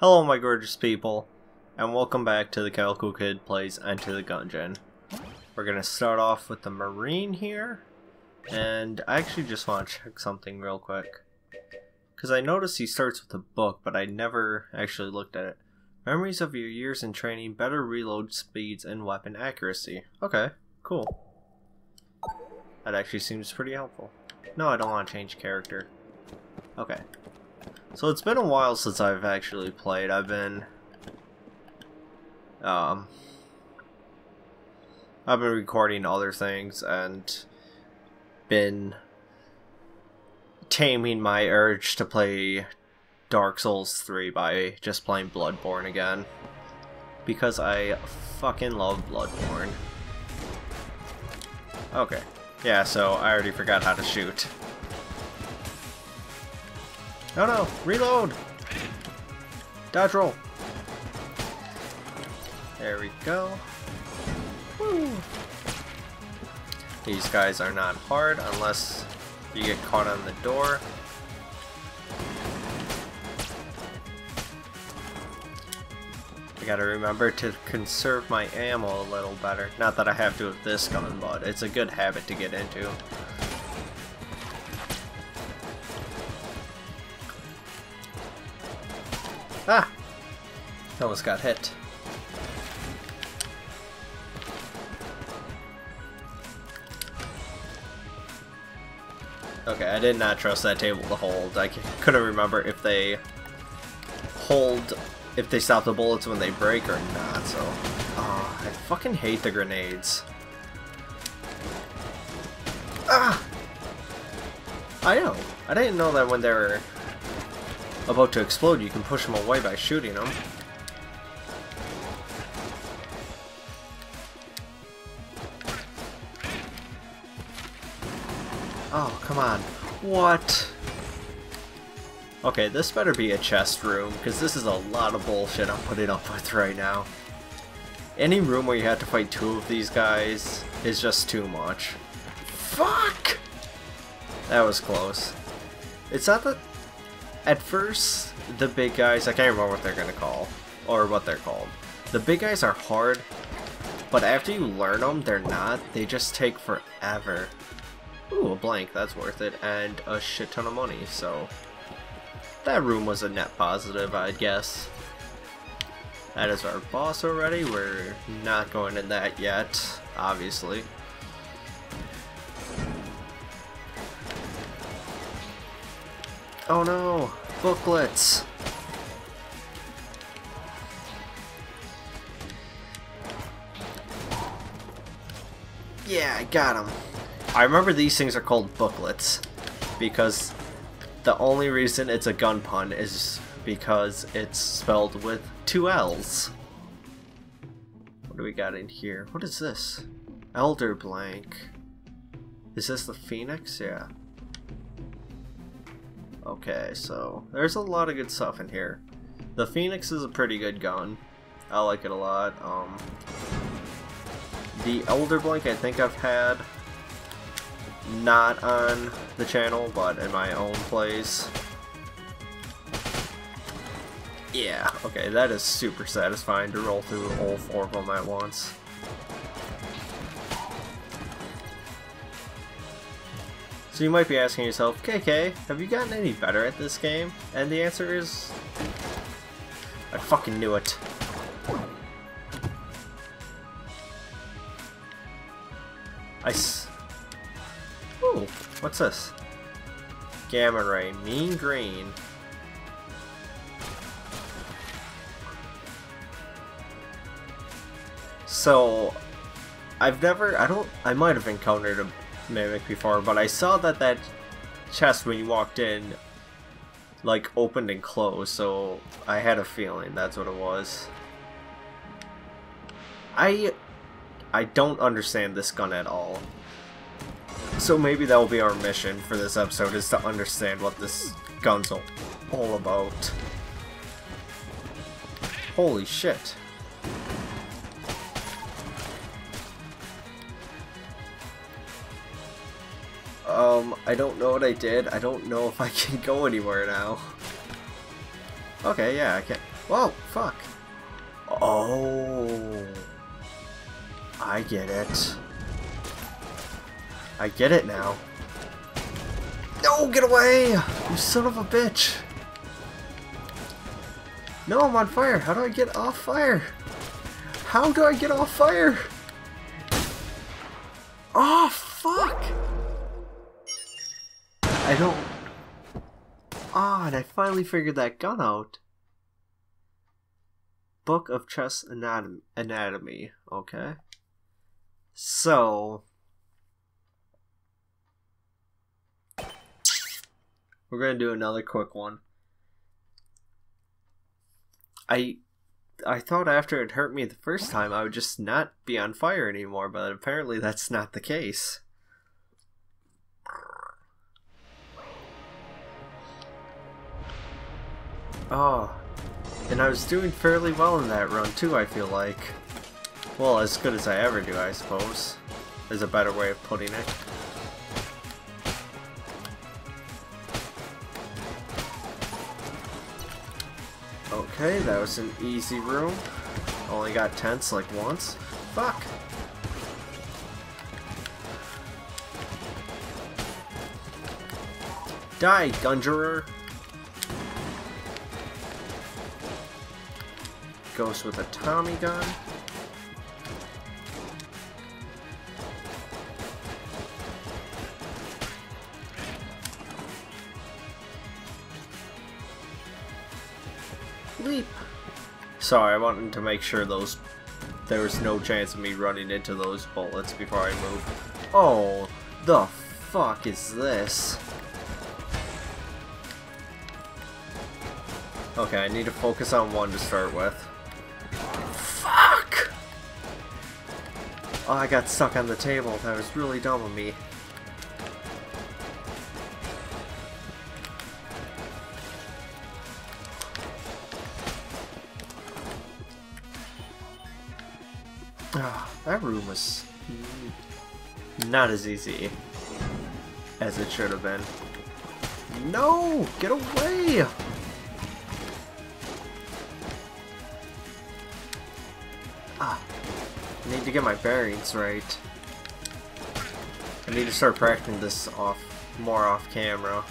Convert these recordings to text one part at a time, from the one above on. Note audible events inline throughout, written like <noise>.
Hello my gorgeous people, and welcome back to the Kalico Kid Plays Enter the Gungeon. We're gonna start off with the Marine here, and I actually just want to check something real quick. Because I noticed he starts with a book, but I never actually looked at it. Memories of your years in training, better reload speeds, and weapon accuracy. Okay, cool. That actually seems pretty helpful. No, I don't want to change character. Okay. So it's been a while since I've actually played. I've been um I've been recording other things and been taming my urge to play Dark Souls 3 by just playing Bloodborne again. Because I fucking love Bloodborne. Okay. Yeah, so I already forgot how to shoot. No, no, reload! Dodge roll. There we go. Woo. These guys are not hard unless you get caught on the door. I gotta remember to conserve my ammo a little better. Not that I have to with this gun, but it's a good habit to get into. Almost got hit. Okay, I did not trust that table to hold. I couldn't remember if they hold, if they stop the bullets when they break or not, so... Oh, I fucking hate the grenades. Ah! I know. I didn't know that when they were about to explode, you can push them away by shooting them. Come on. What? Okay, this better be a chest room, because this is a lot of bullshit I'm putting up with right now. Any room where you have to fight two of these guys is just too much. Fuck! That was close. It's not that at first, the big guys, I can't remember what they're gonna call, or what they're called. The big guys are hard, but after you learn them, they're not. They just take forever. Ooh, a blank, that's worth it, and a shit ton of money, so... That room was a net positive, I guess. That is our boss already, we're not going in that yet, obviously. Oh no! Bookllets! Yeah, I got them. I remember these things are called bookllets because the only reason it's a gun pun is because it's spelled with two L's. What do we got in here? What is this? Elder blank. Is this the phoenix? Yeah. Okay, so there's a lot of good stuff in here. The Phoenix is a pretty good gun. I like it a lot. Um, the Elder Blank I think I've had not on the channel, but in my own place. Yeah, okay, that is super satisfying to roll through all four of them at once. So you might be asking yourself, KK, have you gotten any better at this game? And the answer is... I fucking knew it. I what's this? Gamma Ray, Mean Green. So, I've never, I don't, I might have encountered a Mimic before, but I saw that that chest when you walked in like opened and closed, so I had a feeling that's what it was. I I don't understand this gun at all. So maybe that will be our mission for this episode is to understand what this gun's all about. Holy shit. Um, I don't know what I did. I don't know if I can go anywhere now. Okay, yeah, I can. Whoa, fuck. Oh. I get it. I get it now. No, get away! You son of a bitch! No, I'm on fire. How do I get off fire? How do I get off fire? Oh, fuck! I don't... Ah, oh, and I finally figured that gun out. Book of Chest Anatomy. Anatomy. Okay. So... We're to do another quick one. I I thought after it hurt me the first time I would just not be on fire anymore, but apparently that's not the case. Oh, and I was doing fairly well in that run too, I feel like. Well, as good as I ever do, I suppose, is a better way of putting it. Okay, that was an easy room. Only got tense like once. Fuck! Die, Gungerer! Ghost with a Tommy gun. Sorry, I wanted to make sure those there was no chance of me running into those bullets before I move. Oh, the fuck is this? Okay, I need to focus on one to start with. Fuck! Oh, I got stuck on the table. That was really dumb of me. Room was not as easy as it should have been. No! Get away! Ah, I need to get my bearings right. I need to start practicing this off more off camera.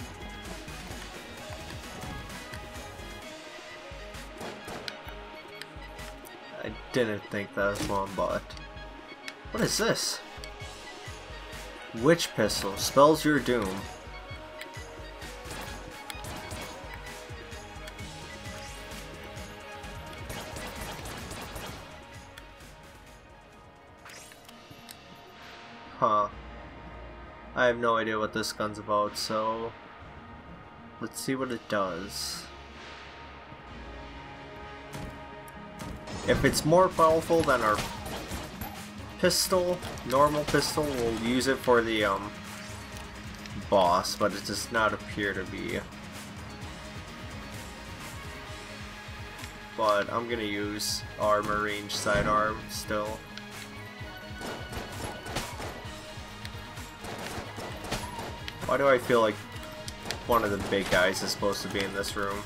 I didn't think that was one, but... What is this? Witch Pistol. Spells your doom. Huh. I have no idea what this gun's about, so... Let's see what it does. If it's more powerful than our pistol, normal pistol, we'll use it for the um, boss, but it does not appear to be. But I'm gonna use our Marine sidearm still. Why do I feel like one of the big guys is supposed to be in this room?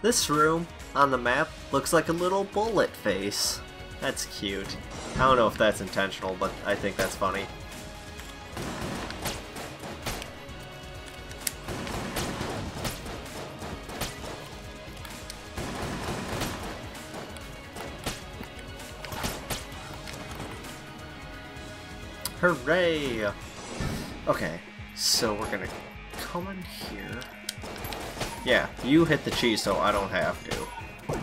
This room on the map looks like a little bullet face. That's cute. I don't know if that's intentional, but I think that's funny. Hooray! Okay, so we're gonna come in here. Yeah, you hit the cheese so I don't have to.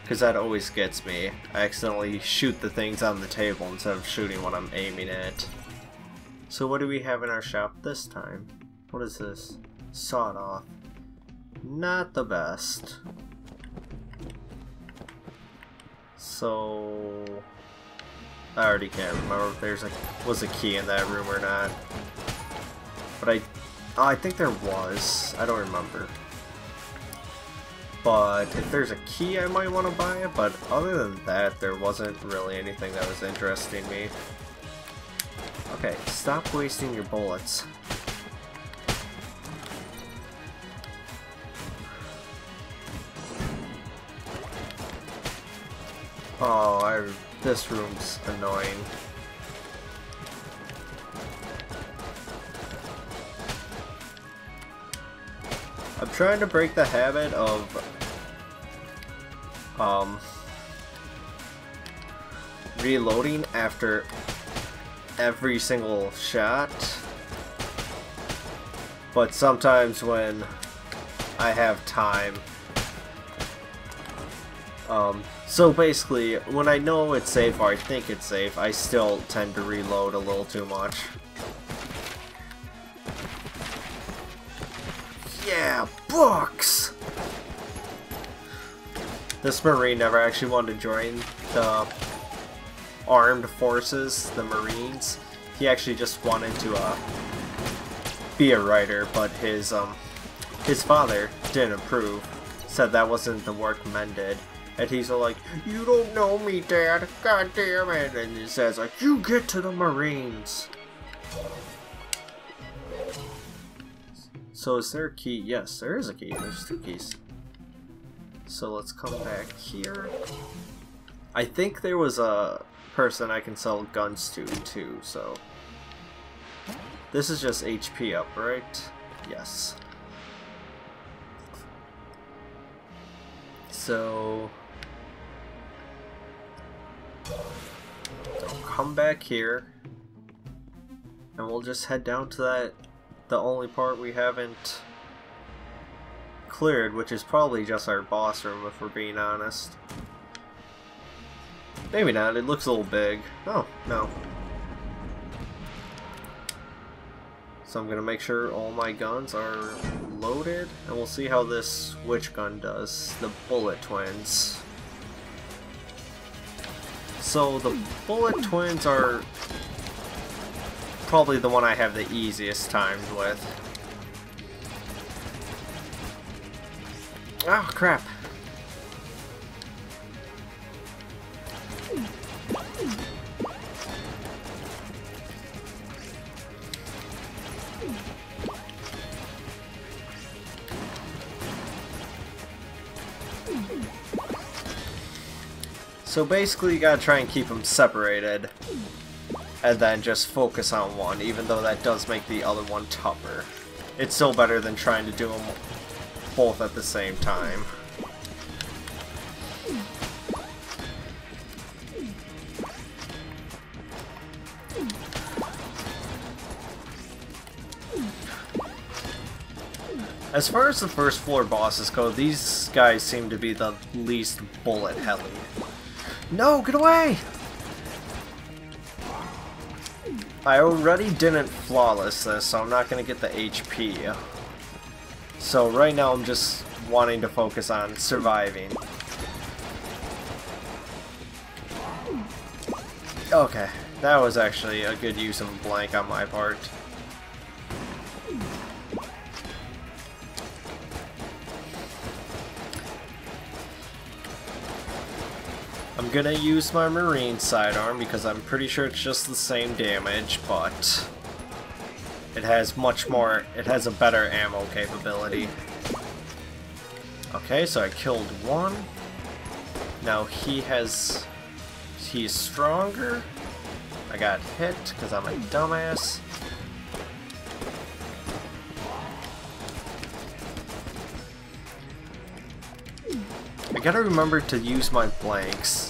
Because that always gets me. I accidentally shoot the things on the table instead of shooting what I'm aiming at. So what do we have in our shop this time? What is this? Sawed off. Not the best. So... I already can't remember if there's a was a key in that room or not. But I Oh, I think there was. I don't remember. But if there's a key, I might want to buy it. But other than that, there wasn't really anything that was interesting me. Okay, stop wasting your bullets. Oh, I, this room's annoying. I'm trying to break the habit of um, reloading after every single shot. But sometimes when I have time, um, so basically, when I know it's safe or I think it's safe, I still tend to reload a little too much. Books! This Marine never actually wanted to join the armed forces, the Marines. He actually just wanted to uh, be a writer, but his um, his father didn't approve, said that wasn't the work men did. And he's like, you don't know me, Dad. God damn it. And he says, like, you get to the Marines. So is there a key? Yes, there is a key. There's two keys. So let's come back here. I think there was a person I can sell guns to, too, so... This is just HP up, right? Yes. So... I'll come back here. And we'll just head down to that, the only part we haven't cleared, which is probably just our boss room if we're being honest. Maybe not, it looks a little big. Oh, no. So I'm gonna make sure all my guns are loaded, and we'll see how this witch gun does. The bullet twins. So the bullet twins are probably the one I have the easiest times with. Oh crap. So basically you gotta try and keep them separated and then just focus on one, even though that does make the other one tougher. It's still better than trying to do them both at the same time. As far as the first floor bosses go, these guys seem to be the least bullet heavy. No, get away! I already didn't flawless this, so I'm not going to get the HP. So right now I'm just wanting to focus on surviving. Okay, that was actually a good use of a blank on my part. I'm gonna use my Marine sidearm because I'm pretty sure it's just the same damage, but it has much more, it has a better ammo capability. Okay, so I killed one. Now he has, he's stronger. I got hit because I'm a dumbass. I gotta remember to use my blanks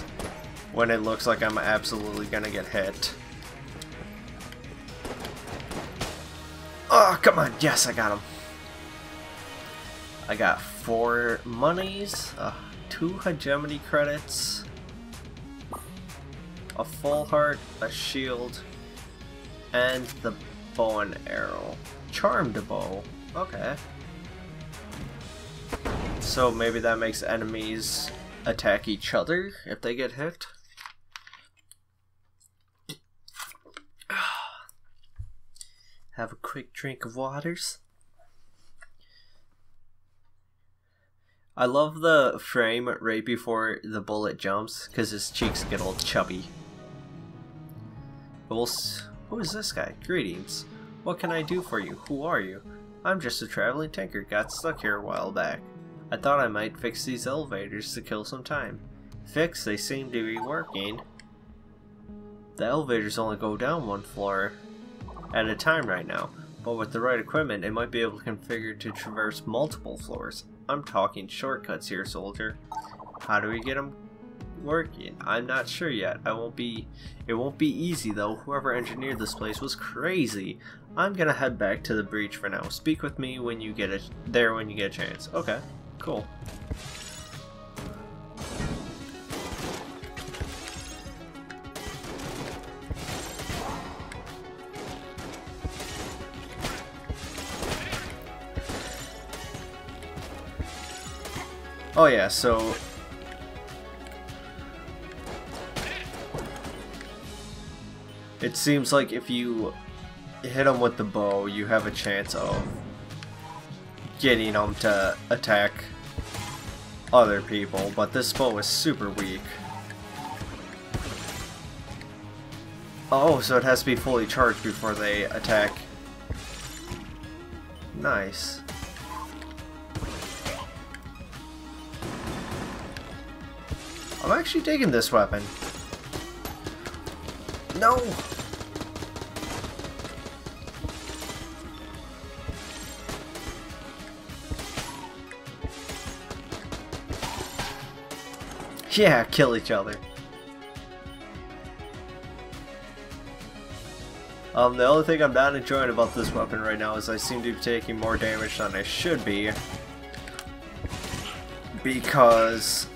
when it looks like I'm absolutely gonna get hit. Oh, come on. Yes, I got him. I got four monies, uh, two hegemony credits, a full heart, a shield, and the bow and arrow. Charmed bow. Okay. So maybe that makes enemies attack each other if they get hit. Have a quick drink of waters. I love the frame right before the bullet jumps because his cheeks get all chubby. We'll Who is this guy? Greetings. What can I do for you? Who are you? I'm just a traveling tinker, got stuck here a while back. I thought I might fix these elevators to kill some time. Fix, they seem to be working. The elevators only go down one floor at a time right now, but with the right equipment, it might be able to configure to traverse multiple floors. I'm talking shortcuts here, soldier. How do we get them working? I'm not sure yet. I won't be. It won't be easy though. Whoever engineered this place was crazy. I'm gonna head back to the breach for now. Speak with me when you get it there when you get a chance. Okay, cool. Oh yeah, so it seems like if you hit them with the bow, you have a chance of getting them to attack other people, but this bow is super weak. Oh, so it has to be fully charged before they attack. Nice. I'm actually digging this weapon. No! Yeah, kill each other. Um, the only thing I'm not enjoying about this weapon right now is I seem to be taking more damage than I should be. Because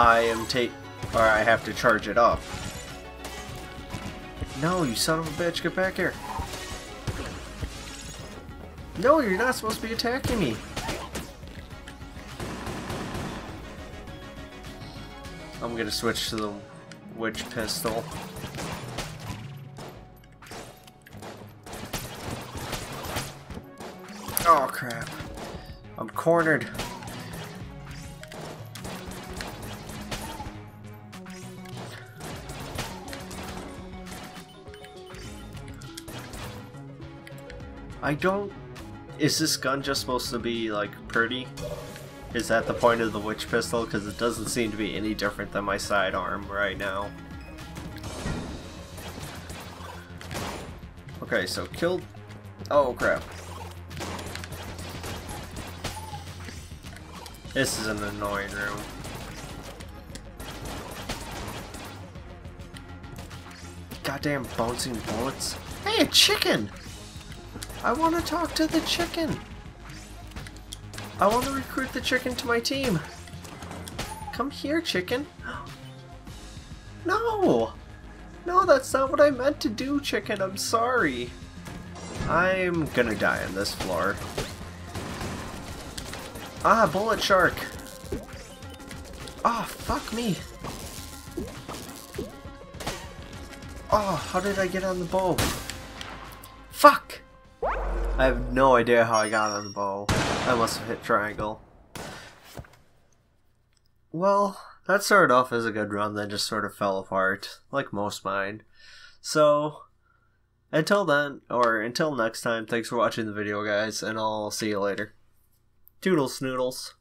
I am take or I have to charge it up. No, you son of a bitch, get back here. No, you're not supposed to be attacking me. I'm gonna switch to the witch pistol. Oh crap. I'm cornered. I don't... Is this gun just supposed to be, like, pretty? Is that the point of the witch pistol? Because it doesn't seem to be any different than my sidearm right now. Okay, so killed... Oh, crap. This is an annoying room. Goddamn bouncing bullets. Hey, a chicken! I want to talk to the chicken. I want to recruit the chicken to my team. Come here, chicken. <gasps> No! No, that's not what I meant to do, chicken. I'm sorry. I'm gonna die on this floor. Ah, bullet shark. Ah, oh, fuck me. Oh, how did I get on the bow? Fuck! I have no idea how I got on the bow. I must have hit triangle. Well, that started off as a good run, then just sort of fell apart, like most mine. So, until then, or until next time, thanks for watching the video, guys, and I'll see you later. Toodles, noodles.